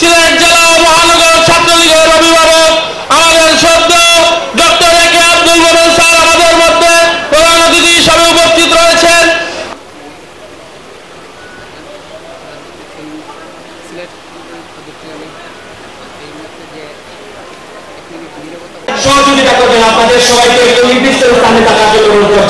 সিলেট জেলা মহানগর ছাত্রলীগের অভিভাবক, আমাদের সদ্য doctor A K Abdul Momen sir আমাদের মধ্যে প্রধান অতিথি হিসাবে উপস্থিত রয়েছেন। সহযোগিতা করবেন আপনাদের সবাইকে নির্দিষ্ট স্থানে থাকার জন্য অনুরোধ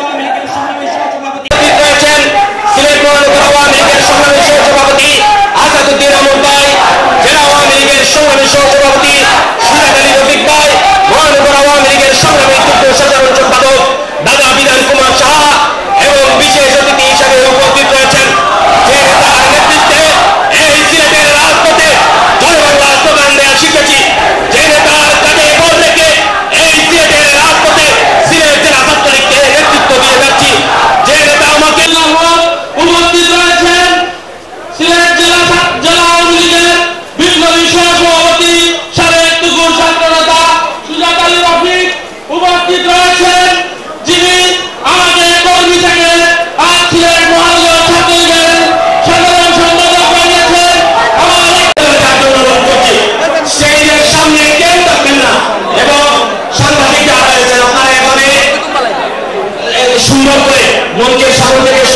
মঞ্চের সামনে থেকে